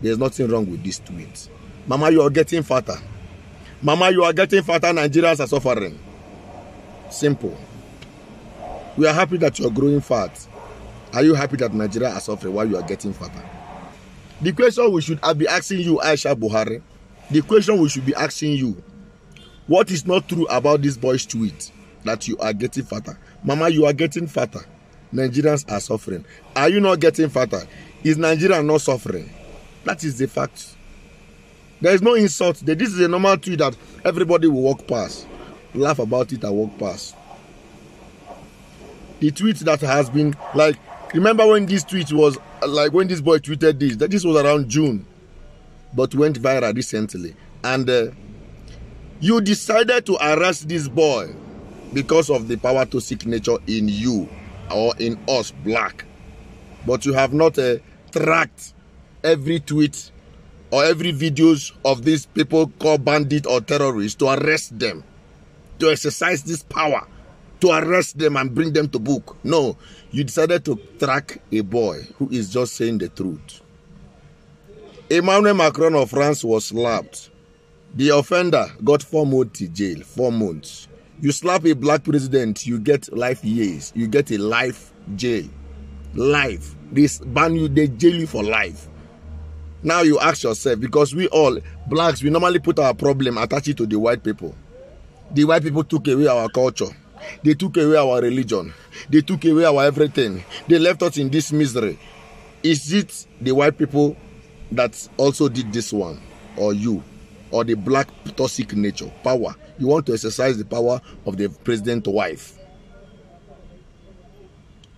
There's nothing wrong with this tweet. Mama, you are getting fatter. Mama, you are getting fatter. Nigerians are suffering. Simple. We are happy that you are growing fat. Are you happy that Nigeria are suffering while you are getting fatter? The question we should be asking you, Aisha Buhari, the question we should be asking you, what is not true about this boy's tweet that you are getting fatter? Mama, you are getting fatter. Nigerians are suffering. Are you not getting fatter? Is Nigeria not suffering? That is the fact. There is no insult. This is a normal tweet that everybody will walk past, laugh about it and walk past. The tweet that has been like, remember when this tweet was like when this boy tweeted this? That this was around June, but went viral recently, and uh, you decided to arrest this boy because of the power to seek nature in you or in us, black. But you have not uh, tracked every tweet or every videos of these people called bandit or terrorists to arrest them, to exercise this power, to arrest them and bring them to book. No, you decided to track a boy who is just saying the truth. Emmanuel Macron of France was slapped. The offender got four months to jail, four months. You slap a black president, you get life years. You get a life jail. Life. This ban you, they jail you for life. Now you ask yourself, because we all, blacks, we normally put our problem, attach it to the white people. The white people took away our culture. They took away our religion. They took away our everything. They left us in this misery. Is it the white people that also did this one? Or you? Or the black toxic nature, power? You want to exercise the power of the president wife.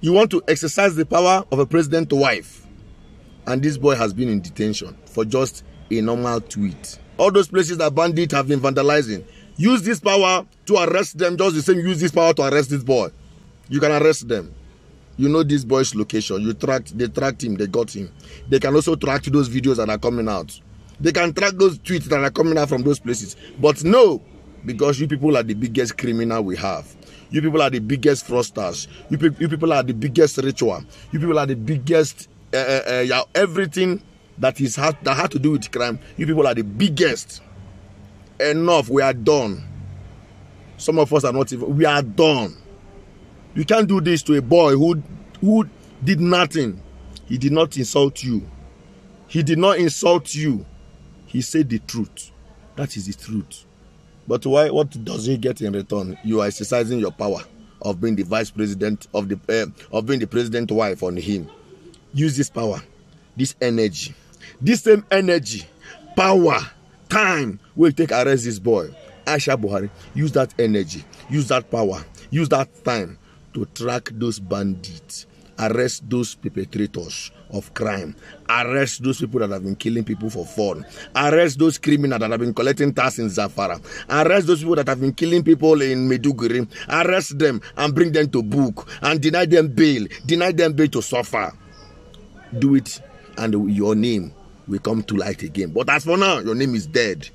You want to exercise the power of a president wife and this boy has been in detention for just a normal tweet. All those places that bandits have been vandalizing, use this power to arrest them just the same use this power to arrest this boy. You can arrest them. You know this boy's location. You tracked, they tracked him, they got him. They can also track those videos that are coming out. They can track those tweets that are coming out from those places. But no, because you people are the biggest criminal we have. You people are the biggest fraudsters. You, pe you people are the biggest ritual. You people are the biggest uh, everything that is that had to do with crime. You people are the biggest. Enough. We are done. Some of us are not even. We are done. You can't do this to a boy who who did nothing. He did not insult you. He did not insult you. He said the truth. That is the truth. But why? What does he get in return? You are exercising your power of being the vice president of the uh, of being the president wife on him use this power this energy this same energy power time wey take arrest this boy. Aisha buhari use that energy use that power use that time to track those bandits arrest those perpetrators of crime arrest those people that have been killing people for fun arrest those criminals that have been collecting tax in zafara arrest those people that have been killing people in meduguri arrest them and bring them to book and deny them bail deny them bail to suffer do it and your name will come to light again. But as for now your name is dead